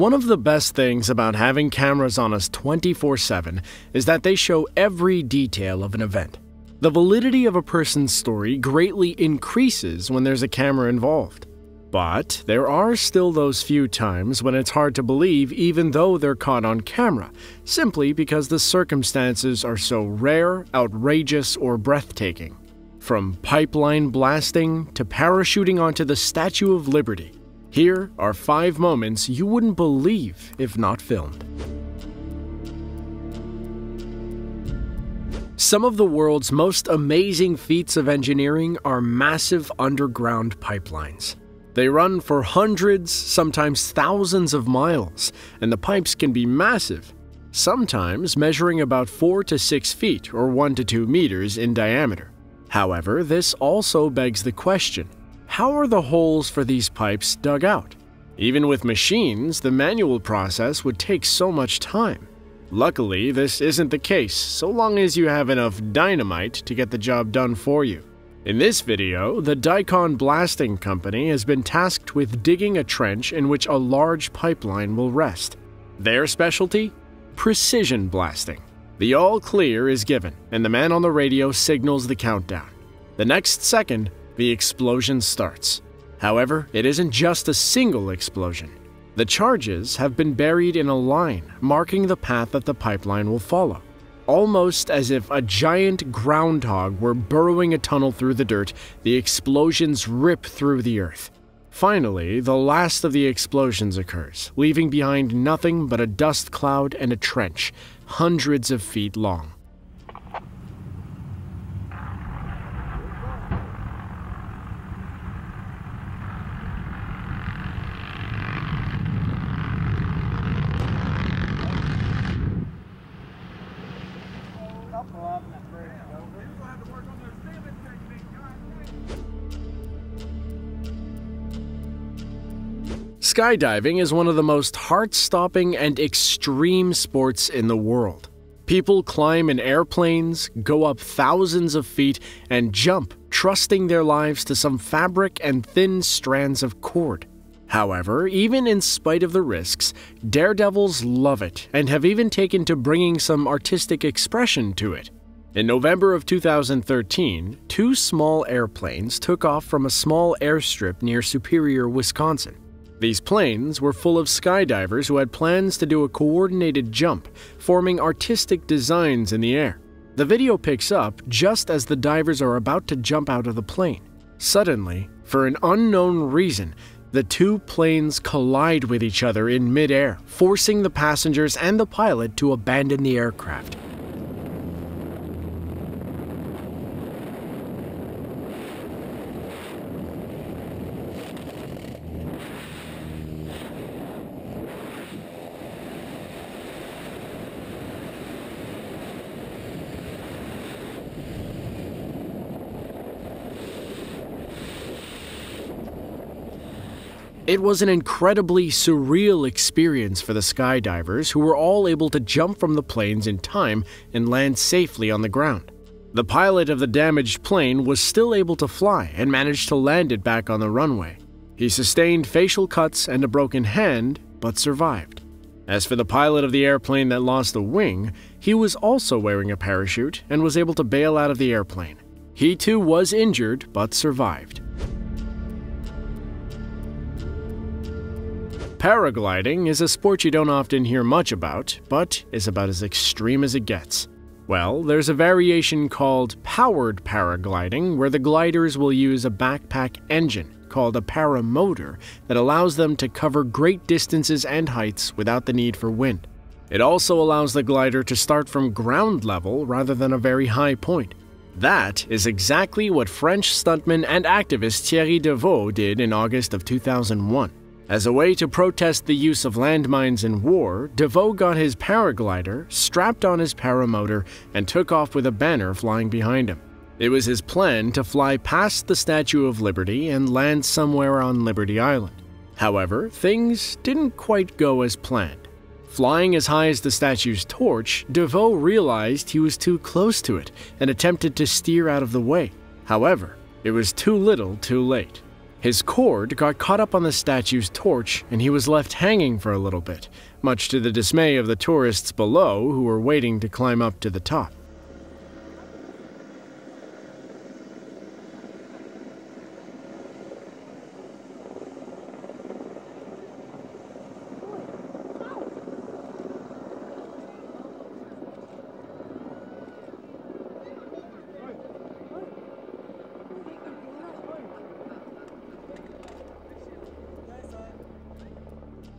One of the best things about having cameras on us 24 7 is that they show every detail of an event. The validity of a person's story greatly increases when there's a camera involved. But there are still those few times when it's hard to believe even though they're caught on camera, simply because the circumstances are so rare, outrageous, or breathtaking. From pipeline blasting to parachuting onto the Statue of Liberty, here are five moments you wouldn't believe if not filmed. Some of the world's most amazing feats of engineering are massive underground pipelines. They run for hundreds, sometimes thousands of miles, and the pipes can be massive, sometimes measuring about 4 to 6 feet or 1 to 2 meters in diameter. However, this also begs the question how are the holes for these pipes dug out? Even with machines, the manual process would take so much time. Luckily, this isn't the case, so long as you have enough dynamite to get the job done for you. In this video, the Dykon Blasting Company has been tasked with digging a trench in which a large pipeline will rest. Their specialty? Precision blasting. The all clear is given, and the man on the radio signals the countdown. The next second, the explosion starts. However, it isn't just a single explosion. The charges have been buried in a line marking the path that the pipeline will follow. Almost as if a giant groundhog were burrowing a tunnel through the dirt, the explosions rip through the earth. Finally, the last of the explosions occurs, leaving behind nothing but a dust cloud and a trench, hundreds of feet long. Skydiving is one of the most heart stopping and extreme sports in the world. People climb in airplanes, go up thousands of feet, and jump, trusting their lives to some fabric and thin strands of cord. However, even in spite of the risks, daredevils love it and have even taken to bringing some artistic expression to it. In November of 2013, two small airplanes took off from a small airstrip near Superior, Wisconsin. These planes were full of skydivers who had plans to do a coordinated jump, forming artistic designs in the air. The video picks up just as the divers are about to jump out of the plane. Suddenly, for an unknown reason, the two planes collide with each other in midair, forcing the passengers and the pilot to abandon the aircraft. It was an incredibly surreal experience for the skydivers who were all able to jump from the planes in time and land safely on the ground. The pilot of the damaged plane was still able to fly and managed to land it back on the runway. He sustained facial cuts and a broken hand, but survived. As for the pilot of the airplane that lost the wing, he was also wearing a parachute and was able to bail out of the airplane. He too was injured, but survived. Paragliding is a sport you don't often hear much about, but is about as extreme as it gets. Well, there's a variation called powered paragliding where the gliders will use a backpack engine called a paramotor that allows them to cover great distances and heights without the need for wind. It also allows the glider to start from ground level rather than a very high point. That is exactly what French stuntman and activist Thierry Devaux did in August of 2001. As a way to protest the use of landmines in war, Devaux got his paraglider, strapped on his paramotor, and took off with a banner flying behind him. It was his plan to fly past the Statue of Liberty and land somewhere on Liberty Island. However, things didn't quite go as planned. Flying as high as the statue's torch, Devaux realized he was too close to it and attempted to steer out of the way. However, it was too little too late. His cord got caught up on the statue's torch and he was left hanging for a little bit, much to the dismay of the tourists below who were waiting to climb up to the top.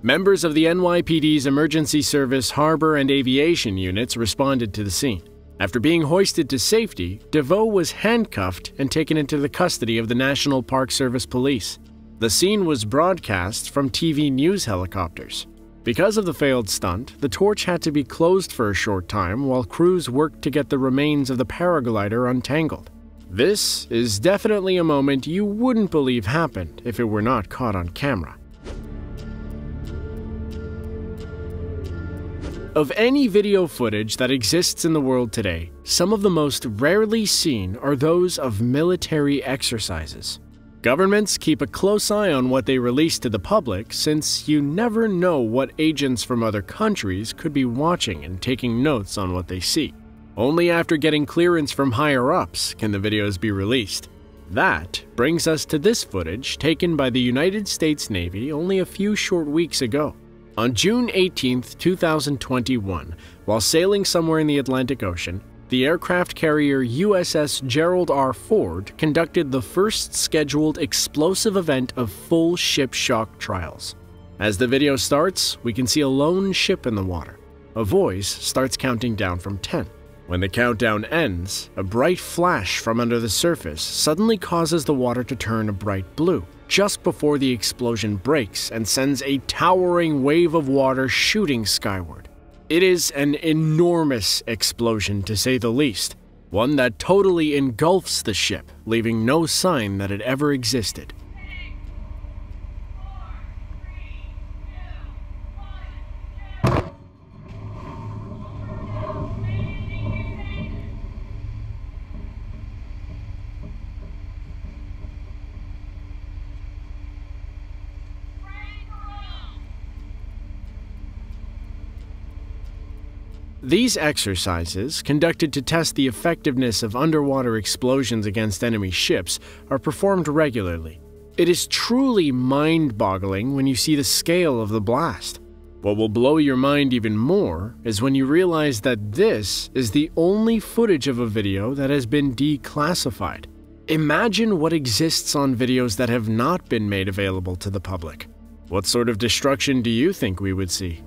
Members of the NYPD's Emergency Service Harbor and Aviation units responded to the scene. After being hoisted to safety, Devaux was handcuffed and taken into the custody of the National Park Service Police. The scene was broadcast from TV news helicopters. Because of the failed stunt, the torch had to be closed for a short time while crews worked to get the remains of the paraglider untangled. This is definitely a moment you wouldn't believe happened if it were not caught on camera. Of any video footage that exists in the world today, some of the most rarely seen are those of military exercises. Governments keep a close eye on what they release to the public since you never know what agents from other countries could be watching and taking notes on what they see. Only after getting clearance from higher ups can the videos be released. That brings us to this footage taken by the United States Navy only a few short weeks ago. On June 18, 2021, while sailing somewhere in the Atlantic Ocean, the aircraft carrier USS Gerald R. Ford conducted the first scheduled explosive event of full ship shock trials. As the video starts, we can see a lone ship in the water. A voice starts counting down from 10. When the countdown ends, a bright flash from under the surface suddenly causes the water to turn a bright blue just before the explosion breaks and sends a towering wave of water shooting skyward. It is an enormous explosion, to say the least, one that totally engulfs the ship, leaving no sign that it ever existed. These exercises, conducted to test the effectiveness of underwater explosions against enemy ships, are performed regularly. It is truly mind boggling when you see the scale of the blast. What will blow your mind even more is when you realize that this is the only footage of a video that has been declassified. Imagine what exists on videos that have not been made available to the public. What sort of destruction do you think we would see?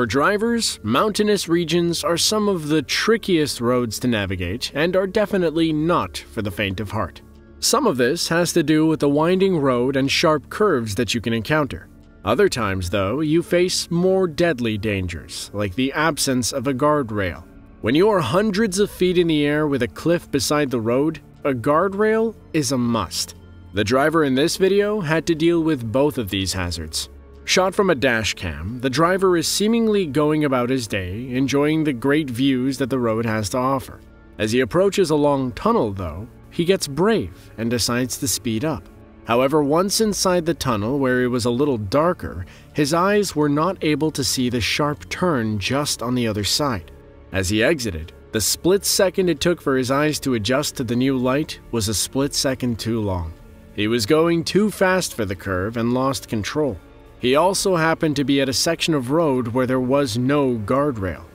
For drivers, mountainous regions are some of the trickiest roads to navigate and are definitely not for the faint of heart. Some of this has to do with the winding road and sharp curves that you can encounter. Other times, though, you face more deadly dangers, like the absence of a guardrail. When you are hundreds of feet in the air with a cliff beside the road, a guardrail is a must. The driver in this video had to deal with both of these hazards. Shot from a dash cam, the driver is seemingly going about his day, enjoying the great views that the road has to offer. As he approaches a long tunnel, though, he gets brave and decides to speed up. However, once inside the tunnel where it was a little darker, his eyes were not able to see the sharp turn just on the other side. As he exited, the split second it took for his eyes to adjust to the new light was a split second too long. He was going too fast for the curve and lost control. He also happened to be at a section of road where there was no guardrail.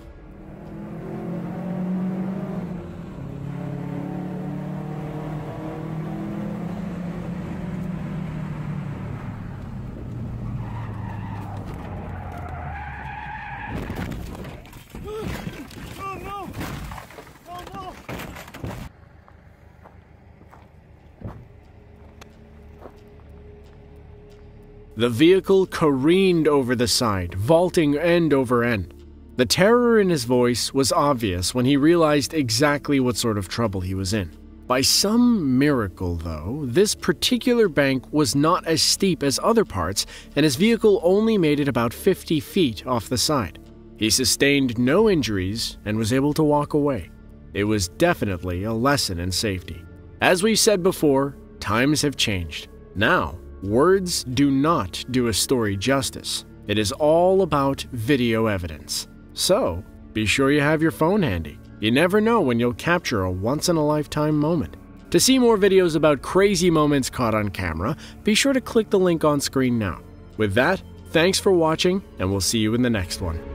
The vehicle careened over the side, vaulting end over end. The terror in his voice was obvious when he realized exactly what sort of trouble he was in. By some miracle, though, this particular bank was not as steep as other parts, and his vehicle only made it about 50 feet off the side. He sustained no injuries and was able to walk away. It was definitely a lesson in safety. As we said before, times have changed. Now, words do not do a story justice. It is all about video evidence. So, be sure you have your phone handy. You never know when you'll capture a once in a lifetime moment. To see more videos about crazy moments caught on camera, be sure to click the link on screen now. With that, thanks for watching, and we'll see you in the next one.